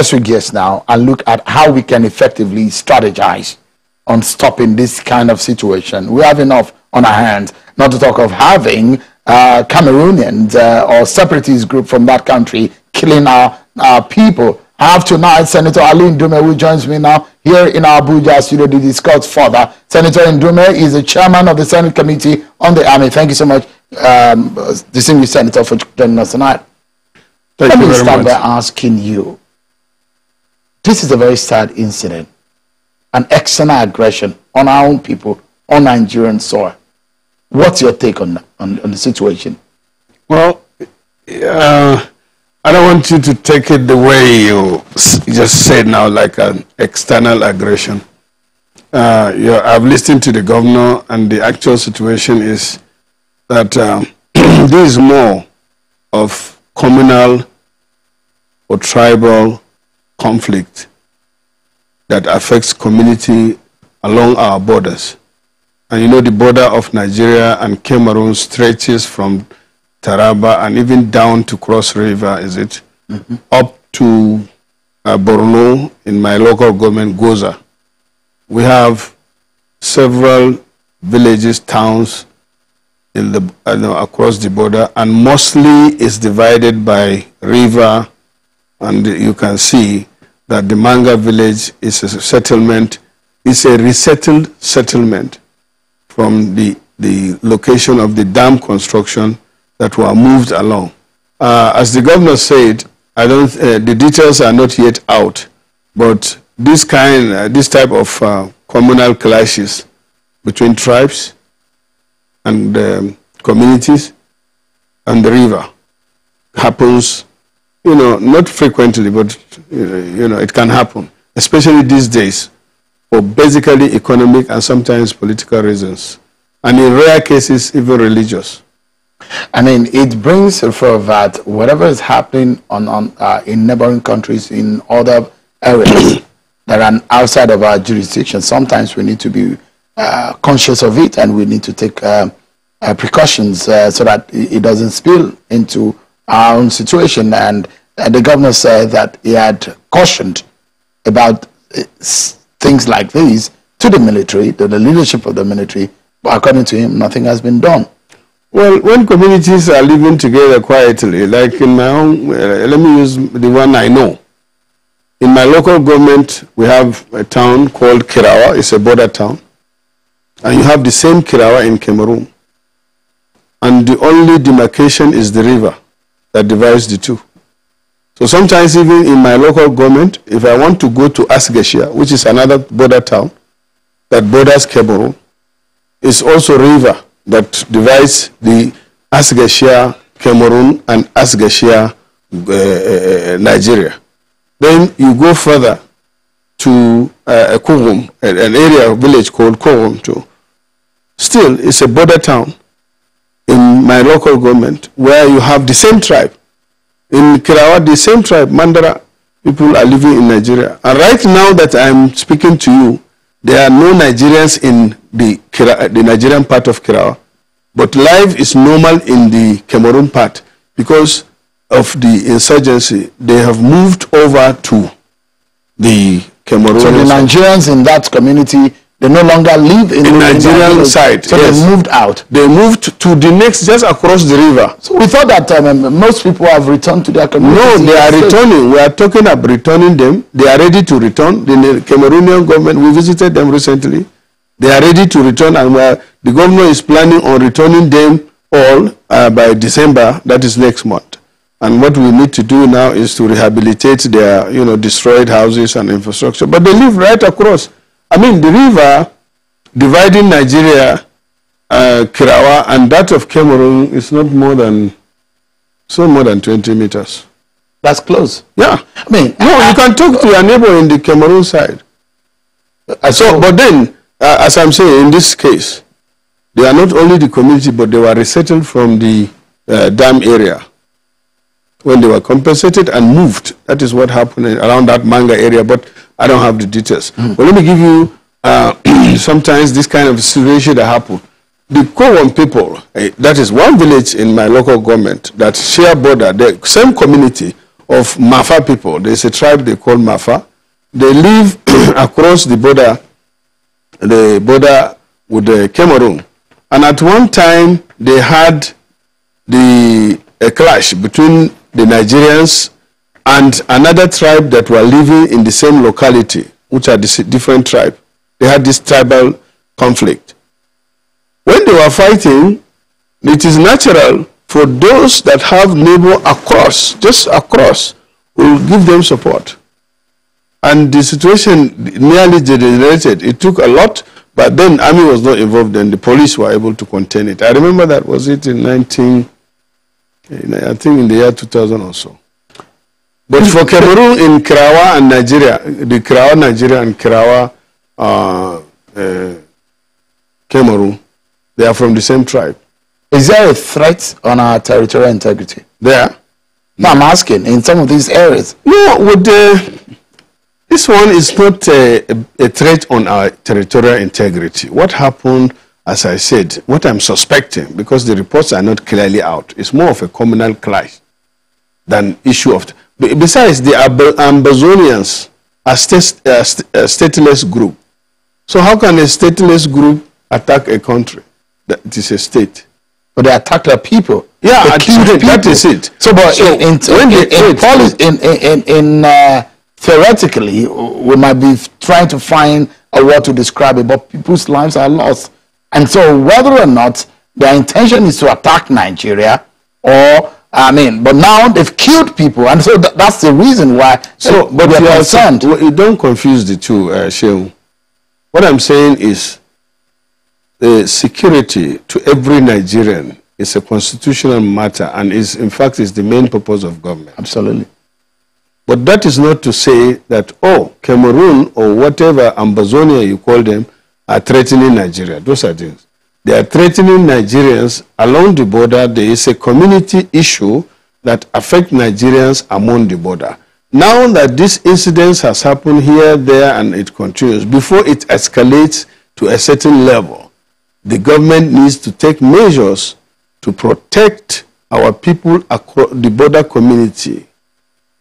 let's now and look at how we can effectively strategize on stopping this kind of situation. We have enough on our hands, not to talk of having uh, Cameroonians uh, or separatist group from that country killing our, our people. I have tonight Senator Ali Ndume who joins me now here in our Abuja studio to discuss further. Senator Ndume is the chairman of the Senate Committee on the Army. Thank you so much, um, distinguished Senator, for joining us tonight. Thank Let you me very start much. by asking you. This is a very sad incident, an external aggression on our own people, on Nigerian soil. What's your take on, on, on the situation? Well, uh, I don't want you to take it the way you just said now, like an external aggression. Uh, I've listened to the governor, and the actual situation is that um, is more of communal or tribal conflict that affects community along our borders. And you know, the border of Nigeria and Cameroon stretches from Taraba and even down to Cross River, is it? Up to uh, Borno in my local government, Gwoza. We have several villages, towns in the, uh, no, across the border, and mostly is divided by river, and you can see that the Manga village is a settlement, it's a resettled settlement from the, the location of the dam construction that were moved along. Uh, as the governor said, I don't, uh, the details are not yet out, but this kind, uh, this type of uh, communal clashes between tribes and um, communities and the river happens, you know, not frequently, but you know, it can happen, especially these days, for basically economic and sometimes political reasons, and in rare cases, even religious. I mean, it brings forth that whatever is happening on, on uh, in neighboring countries, in other areas that are outside of our jurisdiction, sometimes we need to be uh, conscious of it and we need to take uh, uh, precautions uh, so that it doesn't spill into our own situation. And the governor said that he had cautioned about uh, things like these to the military, to the leadership of the military, but according to him, nothing has been done. Well, when communities are living together quietly, like in my own, uh, let me use the one I know. In my local government, we have a town called Kirawa. It's a border town. And you have the same Kirawa in Cameroon. And the only demarcation is the river that divides the two. So sometimes even in my local government, if I want to go to Asgeshia, which is another border town that borders Cameroon, is also river that divides the Asgeshia, Cameroon, and Asgeshia, uh, uh, Nigeria. Then you go further to uh, Kogum, an an area, a village called Kogum too. Still, it's a border town in my local government where you have the same tribe. In Kirawa, the same tribe, Mandara, people are living in Nigeria. And right now that I'm speaking to you, there are no Nigerians in the, Kira, the Nigerian part of Kirawa. But life is normal in the Cameroon part because of the insurgency. They have moved over to the Cameroon So the Nigerians in that community, they no longer live in, In in Nigerian side, So yes. they moved out. They moved to the next, just across the river. So we thought that um, most people have returned to their community. No, they are returning. We are talking about returning them. They are ready to return. The Cameroonian government, we visited them recently. They are ready to return, and we are, the governor is planning on returning them all uh, by December. That is next month. And what we need to do now is to rehabilitate their, you know, destroyed houses and infrastructure. But they live right across. I mean, the river dividing Nigeria, uh, Kirawa, and that of Cameroon is not more than, so more than 20 meters. That's close. Yeah. I mean, No, you can talk to your neighbor in the Cameroon side. Uh, So, but then, uh, as I'm saying, in this case, they are not only the community, but they were resettled from the uh, dam area when they were compensated and moved. That is what happened around that manga area, but I don't have the details. But let me give you uh, sometimes this kind of situation that happened. The Kowon people, eh, that is one village in my local government that share border, the same community, of Mafa people. There's a tribe they call Mafa. They live across the border, the border with the Cameroon. And at one time, they had the, a clash between the Nigerians and another tribe that were living in the same locality, which are different tribe. They had this tribal conflict. When they were fighting, it is natural for those that have neighbor across, just across, will give them support. And the situation nearly degenerated. It took a lot, but then army was not involved and the police were able to contain it. I remember that, was it in 19, I think in the year 2000 or so. But for Cameroon in Kirawa and Nigeria, the Kirawa Nigeria and Kirawa uh, uh, Cameroon, they are from the same tribe. Is there a threat on our territorial integrity? There? No, I'm asking, in some of these areas. No, with the, this one is not a, a, threat on our territorial integrity. What happened, as I said, what I'm suspecting, because the reports are not clearly out, is more of a communal clash than issue of... Besides, the Ambazonians are state, uh, a stateless group. So how can a stateless group attack a country that is a state? but they attacked the people. Yeah, they killed people. that is it. So, but so in, in, in, in, in, in uh, theoretically, we might be trying to find a word to describe it, but people's lives are lost. And so, whether or not their intention is to attack Nigeria, or I mean, but now they've killed people, and so th that's the reason why. So, but you're concerned. Well, you don't confuse the two, uh, Shehu. What I'm saying is the security to every Nigerian is a constitutional matter and is, in fact, is the main purpose of government. Absolutely. But that is not to say that, oh, Cameroon or whatever, Ambazonia you call them, are threatening Nigeria. Those are things. They are threatening Nigerians along the border. There is a community issue that affect Nigerians among the border. Now that this incident has happened here, there, and it continues, before it escalates to a certain level, the government needs to take measures to protect our people across the border community,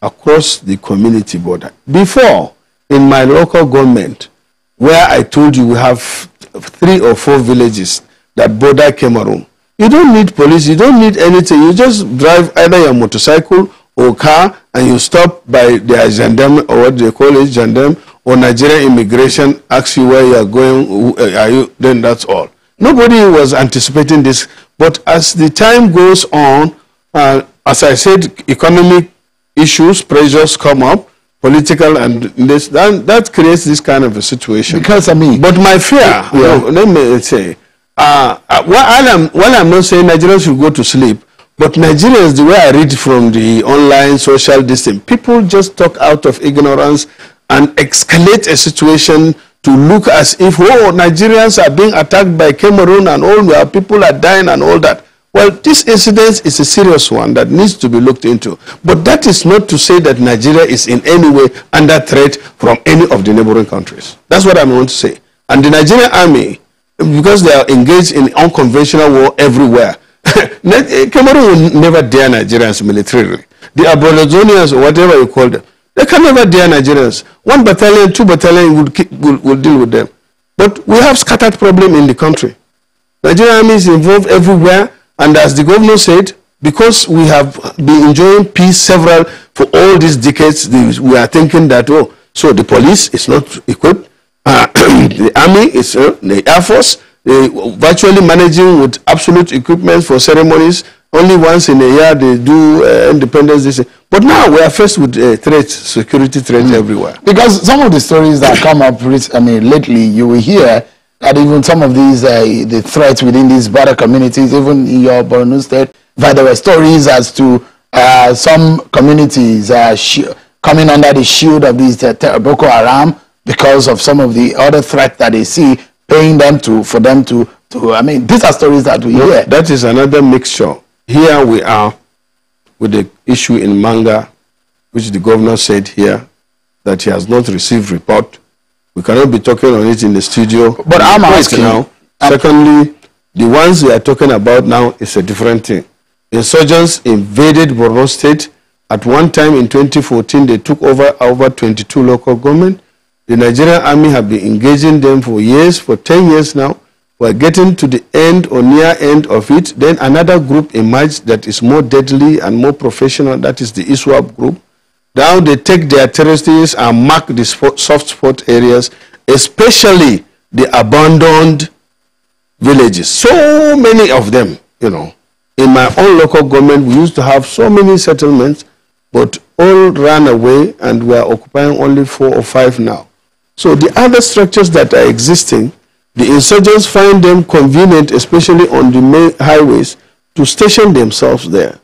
across the community border. Before, in my local government, where I told you we have three or four villages that border Cameroon, you don't need police, you don't need anything. You just drive either your motorcycle or car and you stop by the gendarme or what they call it, gendarme or Nigerian immigration asks you where you are going, are you, then that's all. Nobody was anticipating this, but as the time goes on, uh, as I said, economic issues, pressures come up, political, and this, that, that creates this kind of a situation. Because I mean, but my fear, yeah. no, let me say, uh, uh, while, I'm, while I'm not saying Nigerians should go to sleep, but Nigerians, the way I read from the online social distance, people just talk out of ignorance and escalate a situation to look as if, oh, Nigerians are being attacked by Cameroon and all our people are dying and all that. Well, this incident is a serious one that needs to be looked into. But that is not to say that Nigeria is in any way under threat from any of the neighboring countries. That's what I want to say. And the Nigerian army, because they are engaged in unconventional war everywhere, eh, Cameroon will never dare Nigerians militarily. The Ambazonians or whatever you call them, they can never dare Nigerians. One battalion, two battalion will, will, will deal with them. But we have scattered problem in the country. Nigerian army is involved everywhere, and as the governor said, because we have been enjoying peace several for all these decades, we are thinking that oh, so the police is not equipped, uh, the army is uh, the air force, they virtually managing with absolute equipment for ceremonies, only once in a year they do uh, independence day. But now we are faced with uh, threats, security threats mm. everywhere. Because some of the stories that come up, I mean, lately, you will hear that even some of these, uh, the threats within these border communities, even in your Borno state, that there were stories as to uh, some communities uh, coming under the shield of these uh, Boko Haram because of some of the other threats that they see, paying them to, for them to, to I mean, these are stories that we hear. That is another mixture here we are with the issue in Manga, which the governor said here that he has not received report. We cannot be talking on it in the studio. But I'm asking now. I'm Secondly, the ones we are talking about now is a different thing. Insurgents invaded Borno State At one time in 2014, they took over over 22 local government. The Nigerian army have been engaging them for years, for 10 years now. We're getting to the end or near end of it. Then another group emerged that is more deadly and more professional. That is the ISWAP group. Now they take their territories and mark the soft spot areas, especially the abandoned villages. So many of them, you know. In my own local government, we used to have so many settlements, but all ran away and we are occupying only four or five now. So the other structures that are existing, the insurgents find them convenient, especially on the main highways, to station themselves there.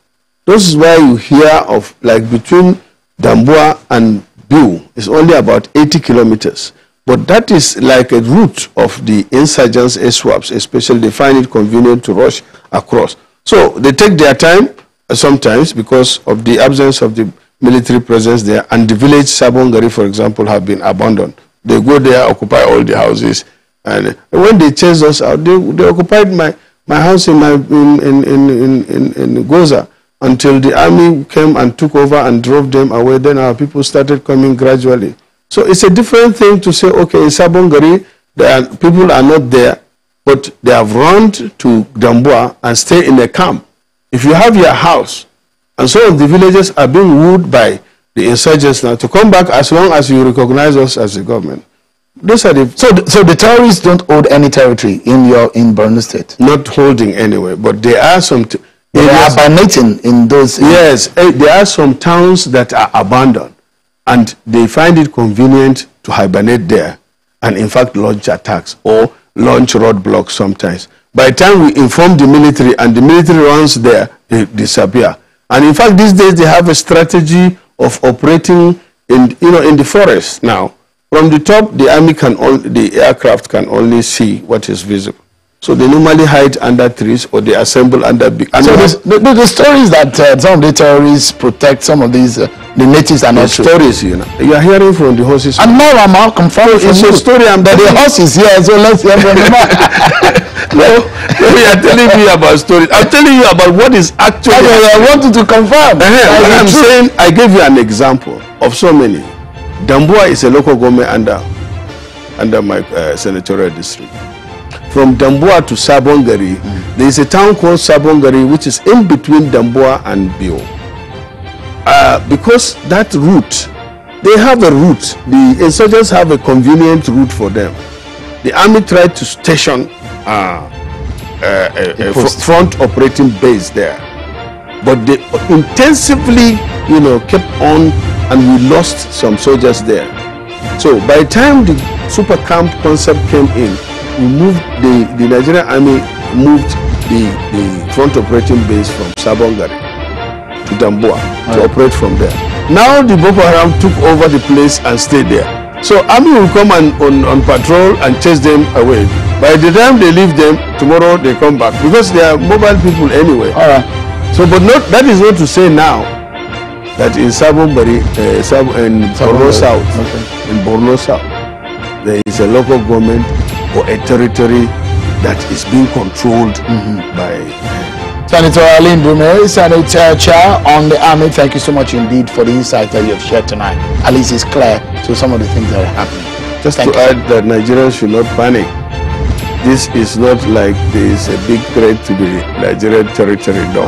This is why you hear of, like between Damboa and Biu, is only about 80 kilometers. But that is like a route of the insurgents, swaps, especially they find it convenient to rush across. So they take their time uh, sometimes because of the absence of the military presence there and the village Sabongari, for example, have been abandoned. They go there, occupy all the houses. And when they chase us out, they, they occupied my, my house in, my, in, in, in, in, in Gwoza until the army came and took over and drove them away. Then our people started coming gradually. So it's a different thing to say, okay, in Sabongari, are, people are not there, but they have run to Damboa and stay in a camp. If you have your house, and some of the villages are being wooed by the insurgents now to come back as long as you recognize us as a government. Those are the so the, so the terrorists don't hold any territory in your in Borno State. Not holding anywhere, but there are some. They are hibernating in those. Yes, eh, there are some towns that are abandoned, and they find it convenient to hibernate there, and in fact launch attacks or launch roadblocks sometimes. By the time we inform the military and the military runs there, they disappear. And in fact, these days they have a strategy of operating in, you know, in the forest now. From the top, the army can only, the aircraft can only see what is visible. So they normally hide under trees or they assemble under big. So the, the, the stories that uh, some of the terrorists protect some of these, uh, the natives are not true. stories, you know. You are hearing from the horses. And now I'm all confirmed so it's a story. I'm that the horses here, so let's hear from the man. no, you are telling me about stories. I'm telling you about what is actually. Okay, I wanted to confirm. Uh -huh. I'm true. saying I gave you an example of so many. Damboa is a local government under under my uh, senatorial district. From Damboa to Sabongari, mm. there is a town called Sabongari which is in between Damboa and Biu. Uh, because that route, they have a route. The insurgents have a convenient route for them. The army tried to station uh, a, a front operating base there. But they intensively, you know, kept on and we lost some soldiers there. So by the time the super camp concept came in, we moved the, the Nigerian army moved the, the front operating base from Sabongari to Damboa right. to operate from there. Now the Boko Haram took over the place and stayed there. So army will come and, on, on patrol and chase them away. By the time they leave them, tomorrow they come back because they are mobile people anyway. All right. So, but not that is not to say now that in Sabongari, uh, Sab in Borno South, okay. in Borno South, there is a local government or a territory that is being controlled mm -hmm. by. Senator Ali Ndume, Senator Chair on the Army, thank you so much indeed for the insight that you have shared tonight. At least it's clear to some of the things that are happening. Just thank to you. add that Nigerians should not panic this is not like there is a big threat to the Nigerian territory, no.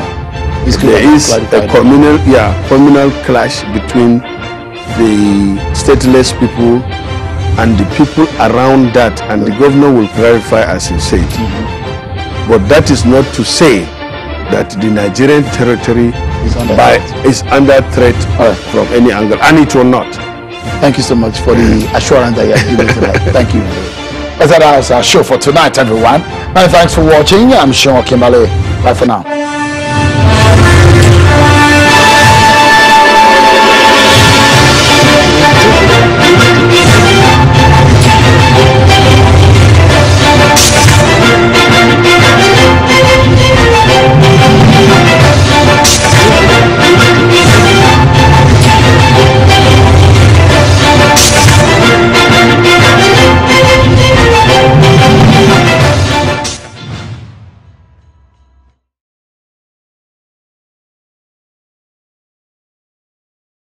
There is a communal, yeah, communal clash between the stateless people and the people around that, and the governor will clarify as he said. But that is not to say that the Nigerian territory is under, by, threat. Is under threat right. from any angle, and it will not. Thank you so much for the assurance that you have given tonight. Thank you. As that is our show for tonight, everyone. Many thanks for watching. I'm Seun Okinbaloye. Bye for now.